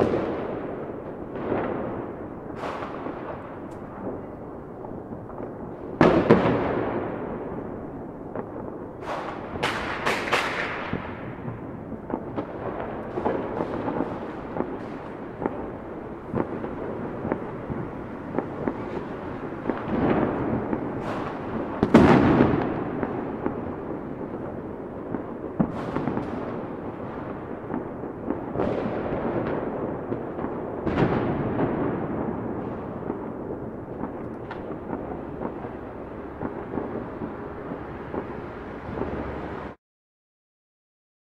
you